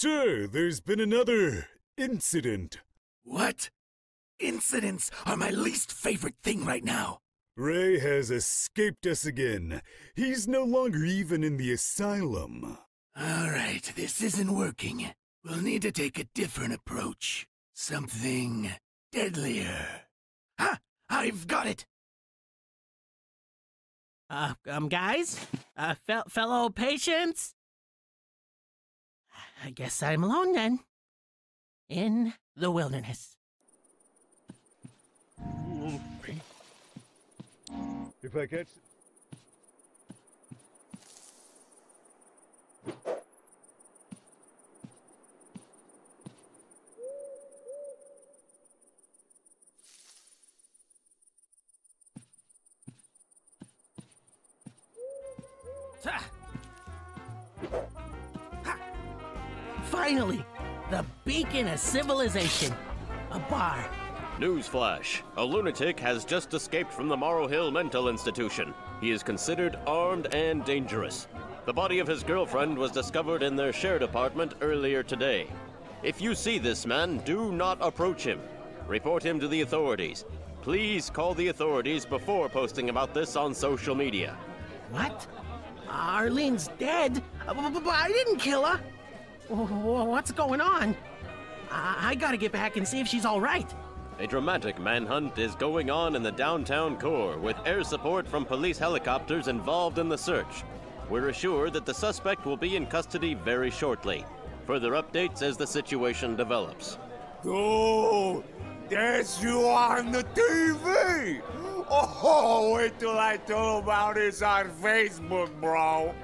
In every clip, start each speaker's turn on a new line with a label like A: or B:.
A: Sure, there's been another incident.
B: What? Incidents are my least favorite thing right now.
A: Ray has escaped us again. He's no longer even in the asylum.
B: All right, this isn't working. We'll need to take a different approach. Something deadlier. Ha! I've got it!
C: Uh, um, guys? Uh, fel- fellow patients? I guess I'm alone then. In the wilderness.
A: If I catch.
C: Civilization. A bar.
D: Newsflash. A lunatic has just escaped from the Morrow Hill Mental Institution. He is considered armed and dangerous. The body of his girlfriend was discovered in their shared apartment earlier today. If you see this man, do not approach him. Report him to the authorities. Please call the authorities before posting about this on social media.
C: What? Arlene's dead? Uh, I didn't kill her. Wh- wh- What's going on? I, I gotta get back and see if she's all right.
D: A dramatic manhunt is going on in the downtown core with air support from police helicopters involved in the search. We're assured that the suspect will be in custody very shortly. Further updates as the situation develops.
E: Dude, there's you on the TV! Oh, wait till I tell about this on Facebook, bro.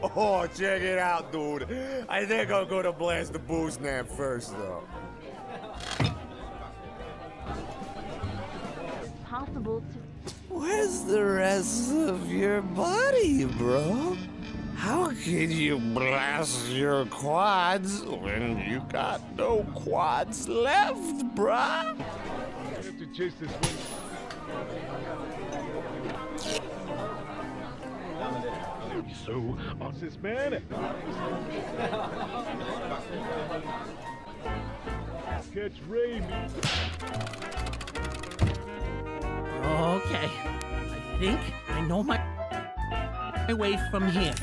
E: Oh, check it out, dude. I think I'll go to blast the boost nap first, though.
F: possible to
E: Where's the rest of your body, bro? How can you blast your quads when you got no quads left, bruh?
A: I have to chase this one. So, man? Catch Ray.
C: Okay. I think I know my my way from here.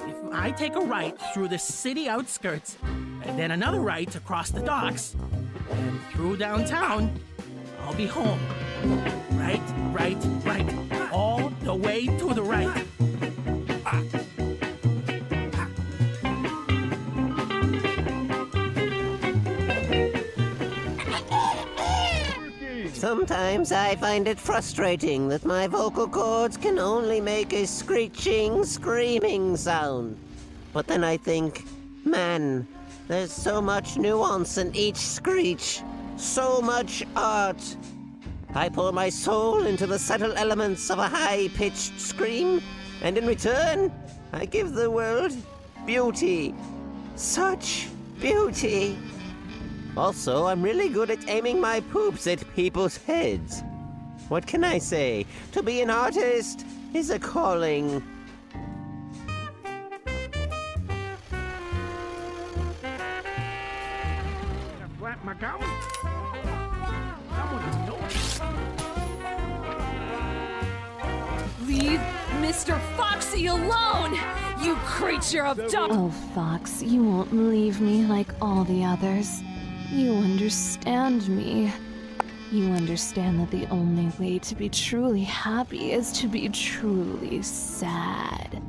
C: If I take a right through the city outskirts, and then another right across the docks, and through downtown, I'll be home. Right, right, right. All the way to the right.
G: Sometimes I find it frustrating that my vocal cords can only make a screeching, screaming sound. But then I think, man, there's so much nuance in each screech, so much art. I pour my soul into the subtle elements of a high pitched scream, and in return, I give the world beauty. Such beauty. Also, I'm really good at aiming my poops at people's heads. What can I say? To be an artist is a calling.
C: Flat my gum. Someone knows.
F: leave Mr. Foxy alone, you creature of dark.
H: Oh, Fox, you won't leave me like all the others. You understand me. You understand that the only way to be truly happy is to be truly sad.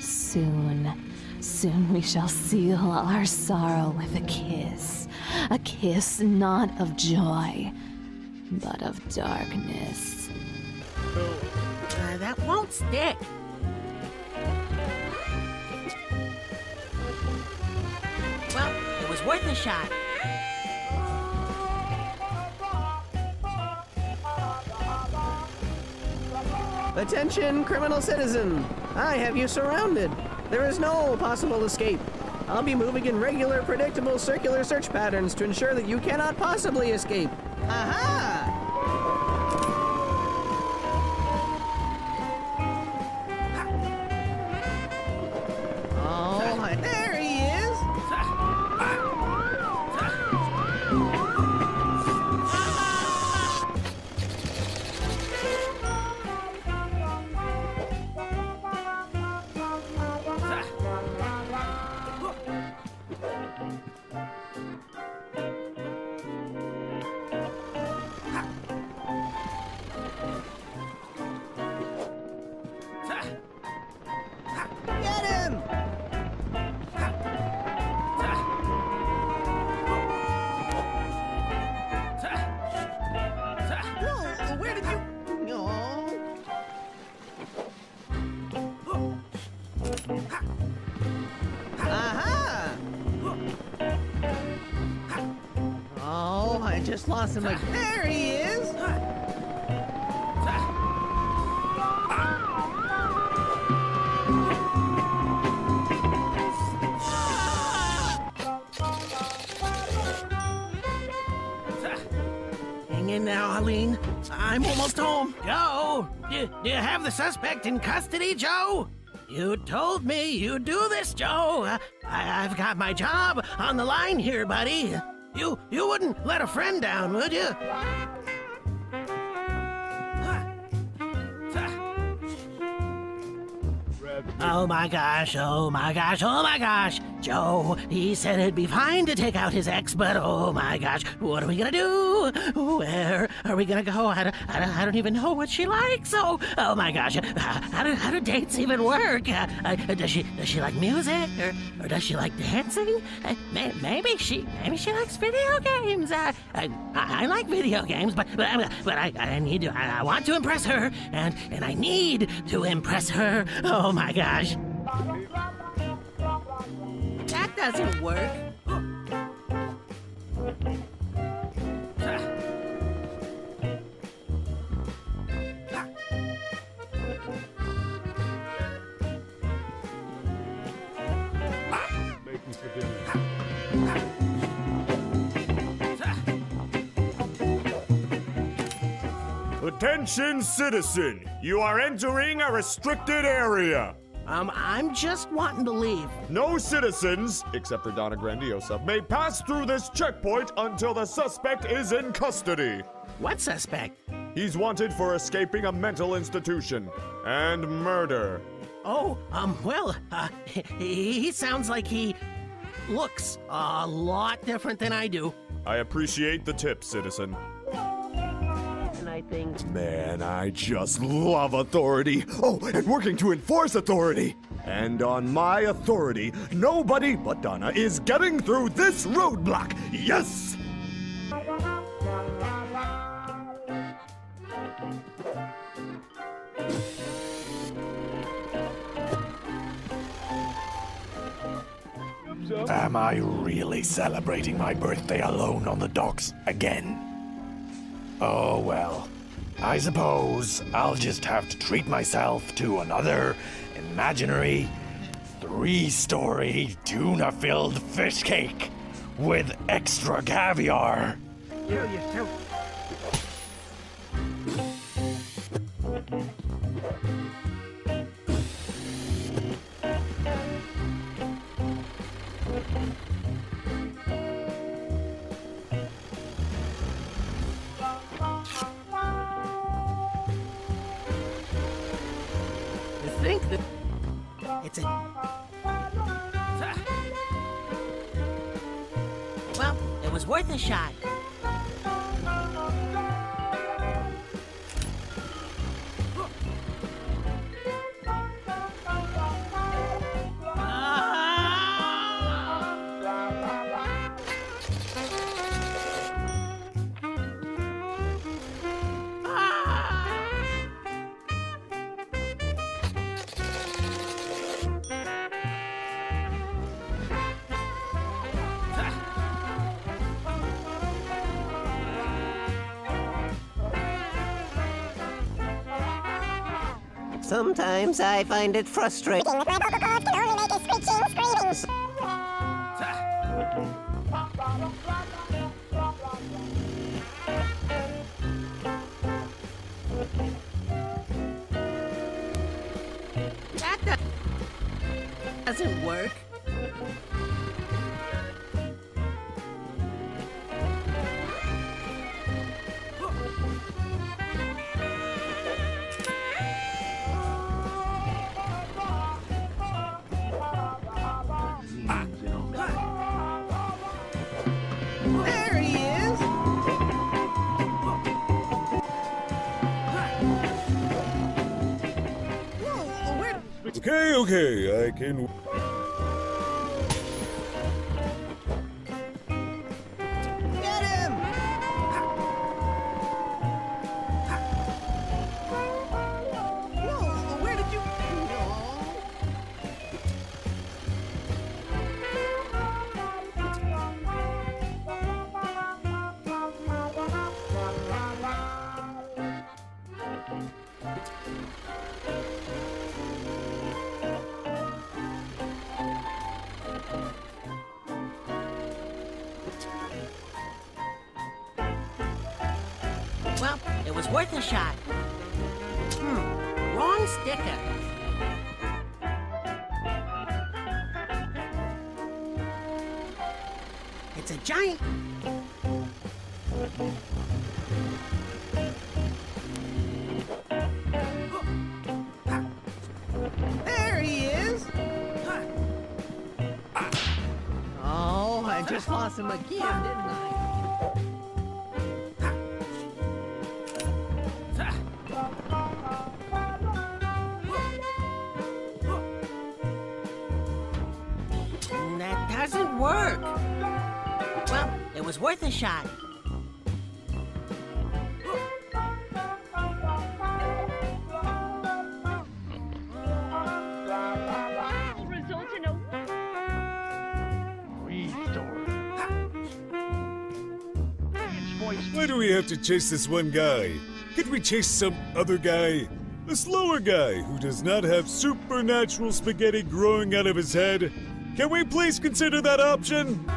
H: Soon, soon we shall seal our sorrow with a kiss. A kiss not of joy, but of darkness.
C: Uh, that won't stick. Well, it was worth a shot.
I: Attention, criminal citizen! I have you surrounded. There is no possible escape. I'll be moving in regular, predictable circular search patterns to ensure that you cannot possibly escape. Aha! Flossing like. There he is!
C: Hang in there, Arlene. I'm almost home. Joe, do, do you have the suspect in custody, Joe? You told me you'd do this, Joe. I, I've got my job on the line here, buddy. You you wouldn't let a friend down, would you? Oh my gosh, oh my gosh, oh my gosh. Joe, he said it'd be fine to take out his ex, but oh my gosh, what are we gonna do? Where are we gonna go? I don't, I don't, I don't even know what she likes. Oh, oh my gosh, how do, how do dates even work? Uh, uh, does she does she like music or, or does she like dancing? Uh, may, maybe she maybe she likes video games. Uh, I, I, I like video games, but but, but I, I need to I, I want to impress her, and and I need to impress her. Oh my gosh. Doesn't work.
J: Attention, citizen! You are entering a restricted area.
C: Um, I'm just wanting to leave.
J: No citizens, except for Donna Grandiosa, may pass through this checkpoint until the suspect is in custody.
C: What suspect?
J: He's wanted for escaping a mental institution and murder.
C: Oh, um, well, uh, he, he sounds like he looks a lot different than I do.
J: I appreciate the tip, citizen.
G: And I think
J: Man, I just love authority. Oh, and working to enforce authority. And on my authority, nobody but Donna is getting through this roadblock. Yes!
B: Am I really celebrating my birthday alone on the docks again? Oh well. I suppose I'll just have to treat myself to another imaginary three story tuna filled fish cake with extra caviar.
C: I
G: sometimes I find it frustrating.
A: Okay, okay, I can.
I: Just lost him again, didn't I?
C: That doesn't work. Well, it was worth a shot.
A: To chase this one guy? Can't we chase some other guy? A slower guy who does not have supernatural spaghetti growing out of his head? Can we please consider that option?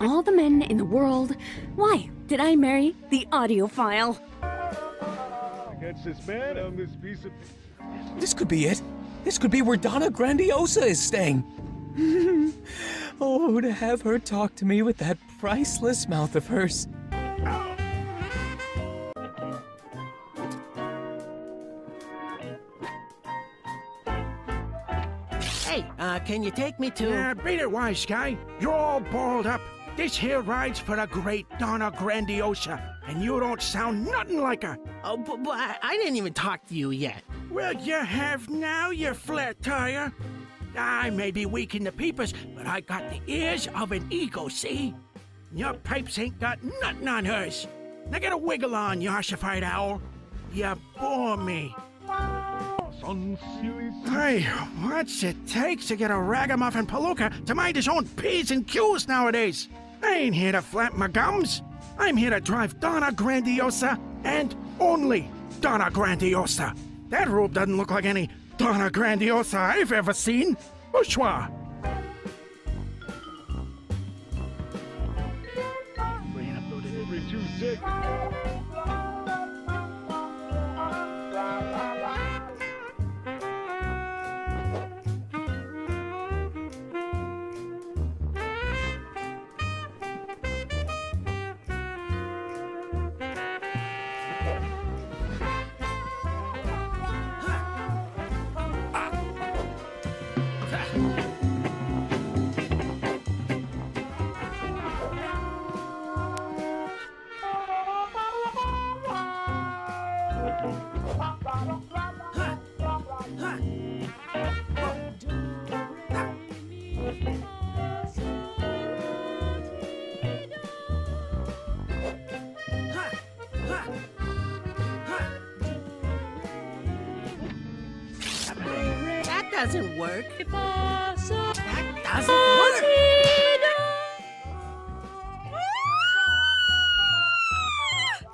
K: Of all the men in the world, why did I marry the audiophile?
A: Against this man on this piece of.
L: This could be it. This could be where Donna Grandiosa is staying. oh, to have her talk to me with that priceless mouth of hers.
C: Hey, uh, can you take me to?
M: Yeah, beat it, wise guy. You're all balled up. This here ride's for the great Donna Grandiosa, and you don't sound nothing like her.
C: Oh, but, but I, I didn't even talk to you yet.
M: Well, you have now, you flat tire. I may be weak in the peepers, but I got the ears of an eagle, see? Your pipes ain't got nothing on hers. Now get a wiggle on, you ossified owl. You bore me. Hey, what's it take to get a ragamuffin palooka to mind his own P's and Q's nowadays? I ain't here to flap my gums. I'm here to drive Donna Grandiosa and only Donna Grandiosa. That robe doesn't look like any Donna Grandiosa I've ever seen. Bourgeois.
C: Doesn't work. That doesn't work.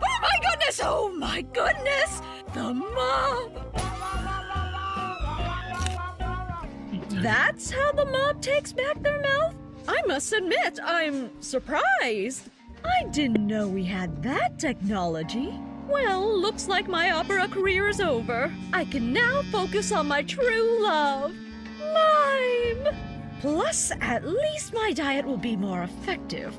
K: Oh my goodness! Oh my goodness! The mob! That's how the mob takes back their mouth? I must admit, I'm surprised. I didn't know we had that technology. Well, looks like my opera career is over. I can now focus on my true love mime! Plus, at least my diet will be more effective.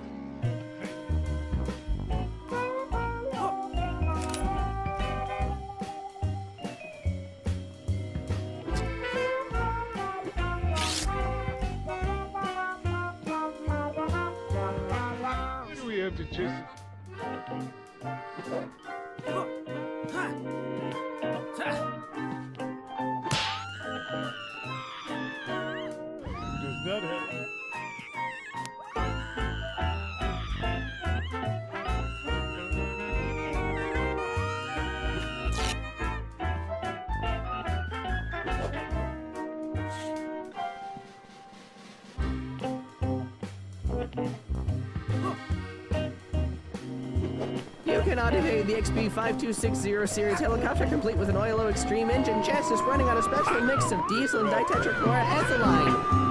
I: XB-5260 series helicopter complete with an Oilo Extreme engine chassis running on a special mix of diesel and ditetrachloroethylene.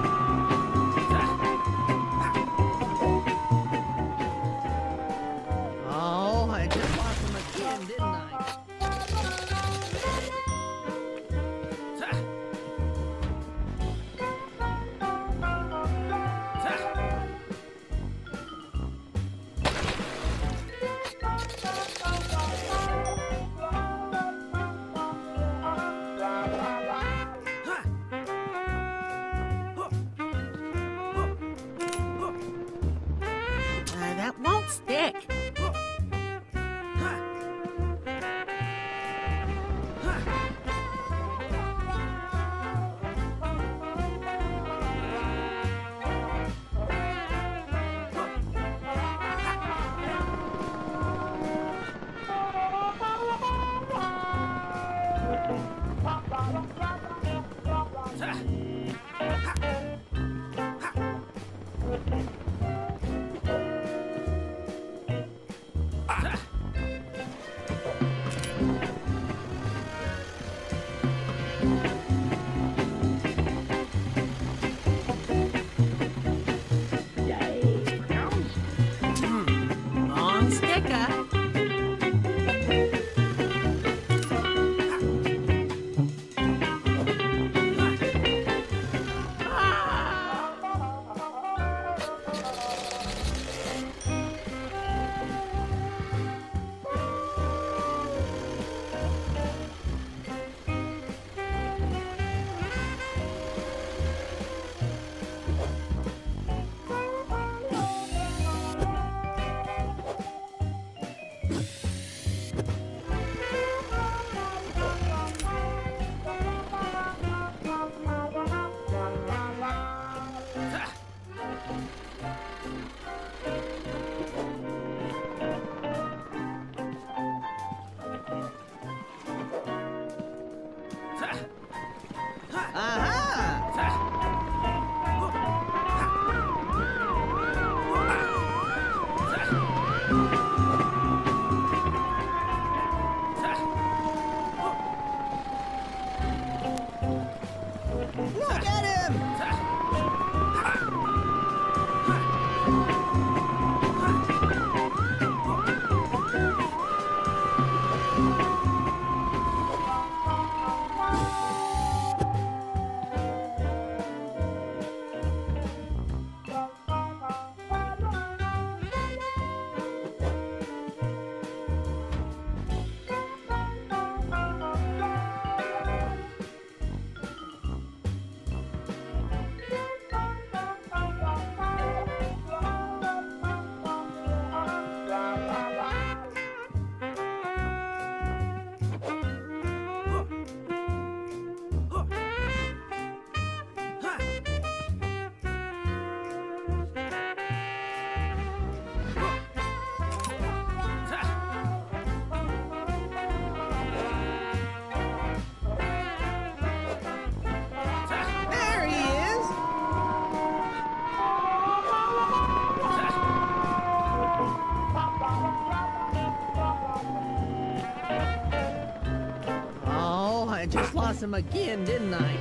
I: Him again, didn't I?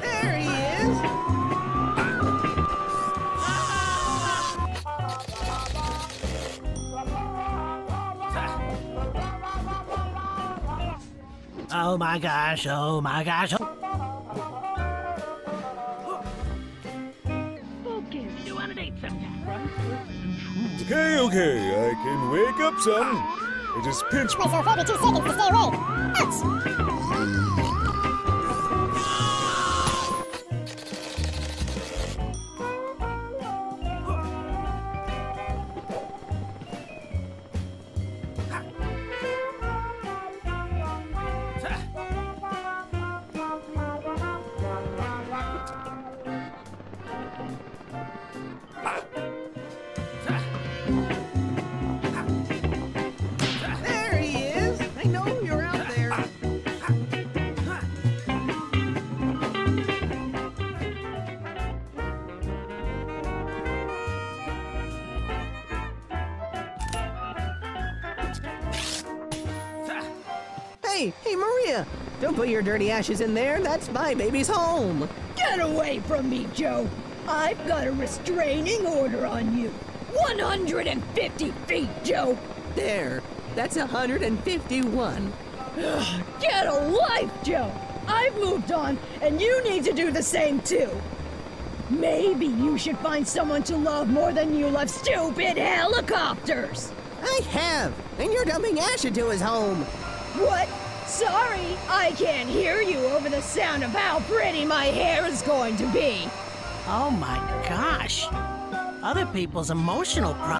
I: There he is! Oh
C: my gosh, oh my gosh. Oh. Okay,
A: okay, I can wake up some. I just pinch
N: myself every two seconds to stay awake. Ouch!
I: Your dirty ashes in there. That's my baby's home.
O: Get away from me, Joe. I've got a restraining order on you. 150 feet, Joe.
I: There. That's 151.
O: Get a life, Joe. I've moved on, and you need to do the same too. Maybe you should find someone to love more than you love stupid helicopters.
I: I have, and you're dumping ash into his home.
O: What? Sorry, I can't hear you over the sound of how pretty my hair is going to be.
C: Oh my gosh. Other people's emotional pro-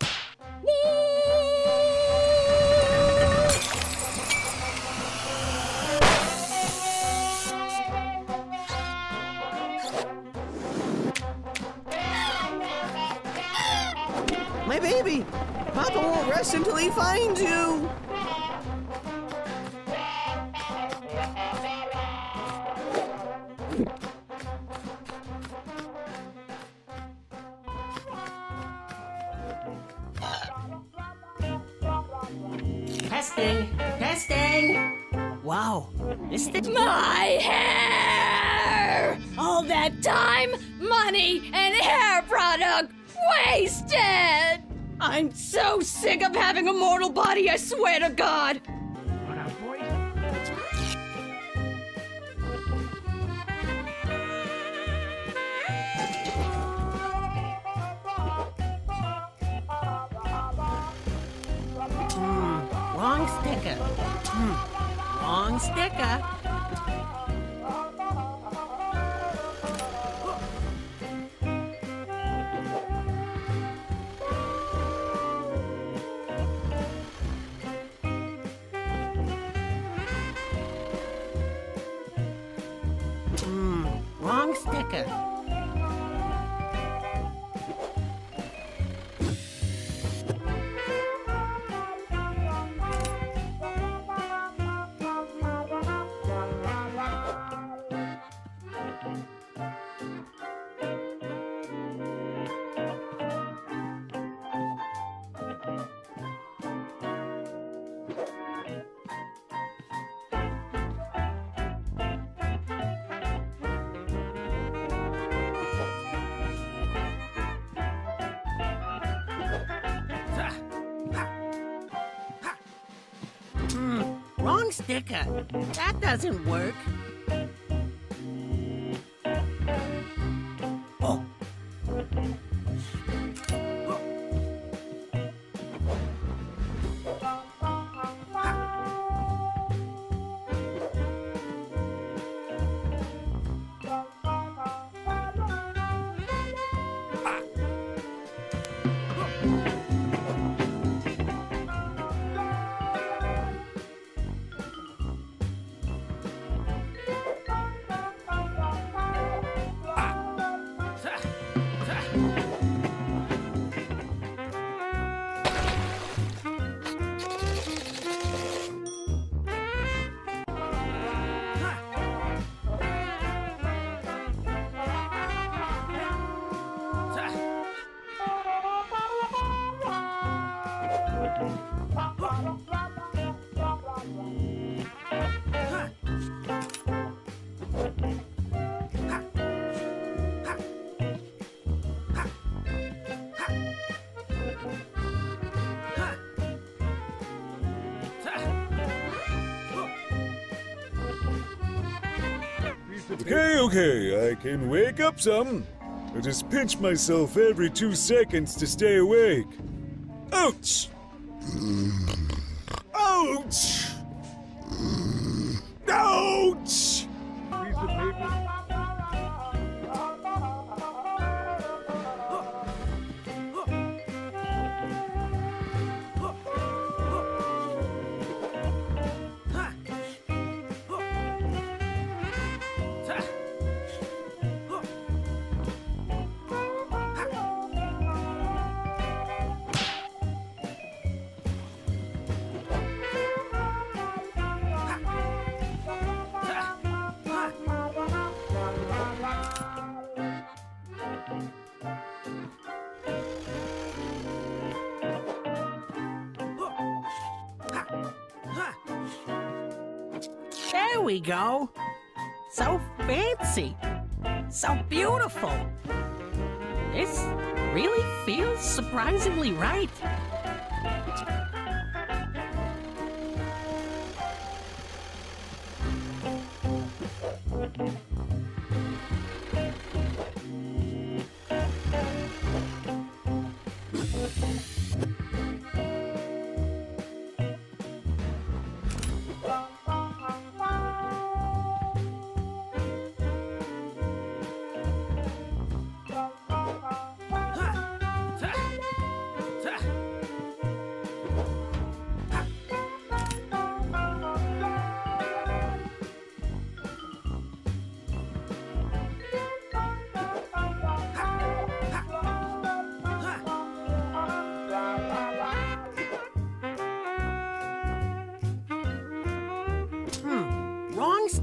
I: My baby! Papa won't rest until he finds you!
O: That time, money, and hair product wasted! I'm so sick of having a mortal body, I swear to God!
C: Hmm, wrong sticker. Hmm, wrong sticker. Sticker. That doesn't work.
A: Okay, okay, I can wake up some. I just pinch myself every two seconds to stay awake. Ouch!
C: There we go. So fancy. So beautiful. This really feels surprisingly right.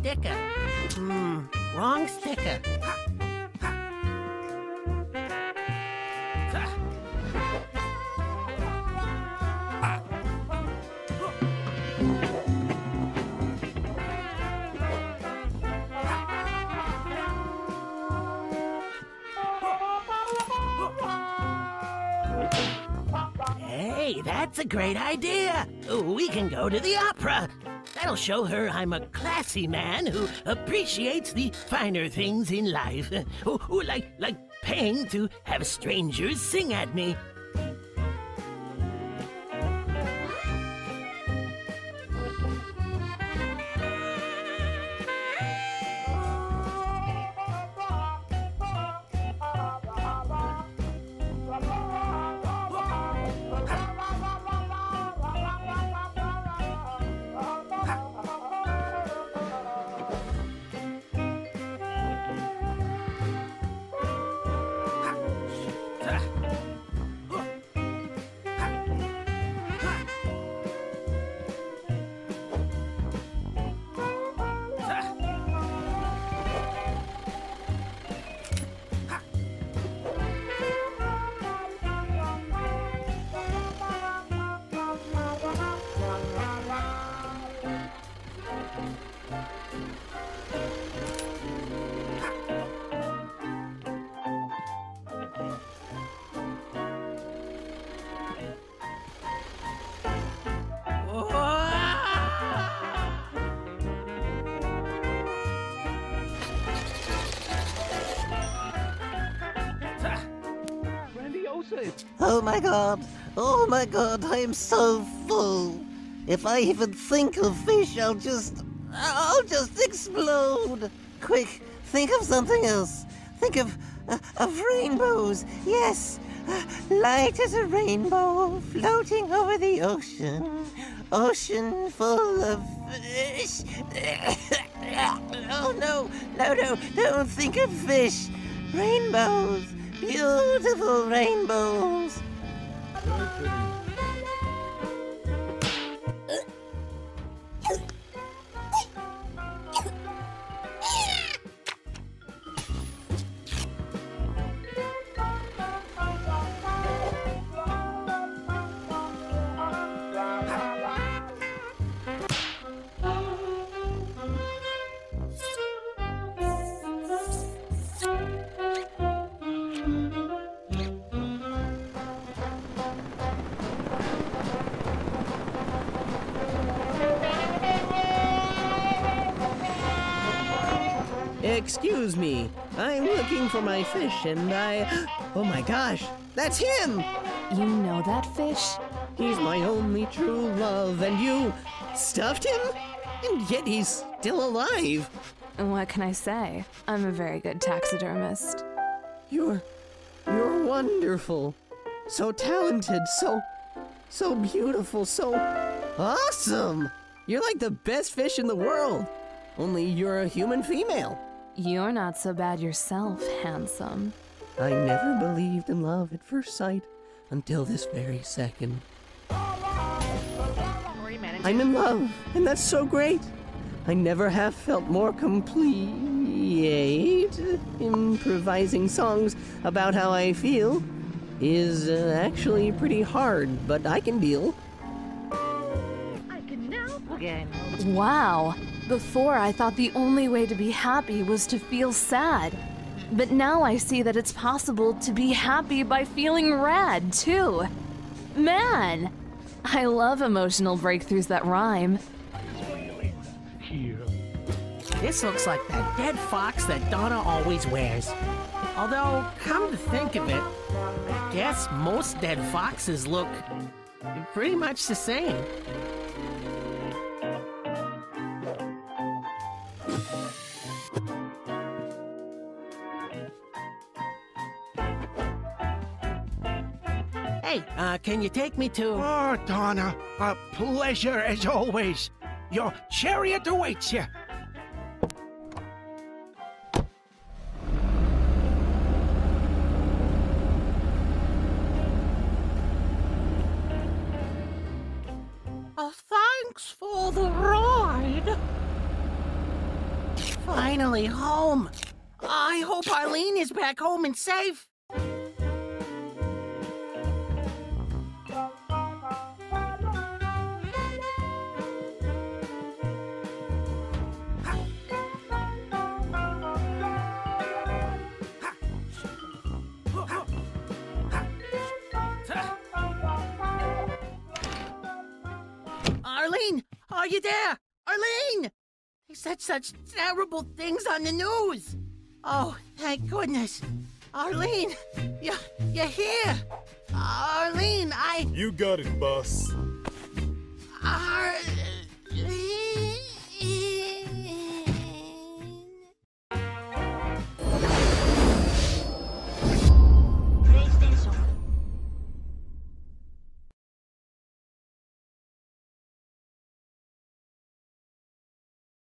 C: Sticker. Hmm, wrong sticker. Hey, that's a great idea. We can go to the opera. That'll show her I'm a classy man who appreciates the finer things in life. Ooh, ooh, like like paying to have strangers sing at me.
G: Oh my god! Oh my god, I am so full! If I even think of fish, I'll just. I'll just explode! Quick, think of something else. Think of. Uh, of rainbows! Yes! Uh, light as a rainbow floating over the ocean. Ocean full of fish. oh no! No, no! Don't think of fish! Rainbows! Beautiful rainbows!
I: Excuse me. I'm looking for my fish and I. Oh my gosh, that's him!
H: You know that fish?
I: He's my only true love, and you stuffed him? And yet he's still alive.
H: What can I say? I'm a very good taxidermist.
I: You're. You're wonderful. So talented, so. so beautiful, so. awesome! You're like the best fish in the world. Only you're a human female.
H: You're not so bad yourself, handsome.
I: I never believed in love at first sight until this very second. I'm in love, and that's so great. I never have felt more complete. Improvising songs about how I feel is uh, actually pretty hard, but I can deal.
K: I can now begin.
H: Wow, Before, I thought the only way to be happy was to feel sad. But now I see that it's possible to be happy by feeling rad, too. Man! I love emotional breakthroughs that rhyme.
C: This looks like that dead fox that Donna always wears. Although, come to think of it, I guess most dead foxes look pretty much the same. Uh, can you take me to...
M: Oh, Donna, a pleasure as always. Your chariot awaits you.
C: Oh, thanks for the ride. Finally home. I hope Arlene is back home and safe. Are you there? Arlene! They said such terrible things on the news. Oh, thank goodness. Arlene, you, you're here. Arlene, I.
A: You got it, boss.
C: Ar-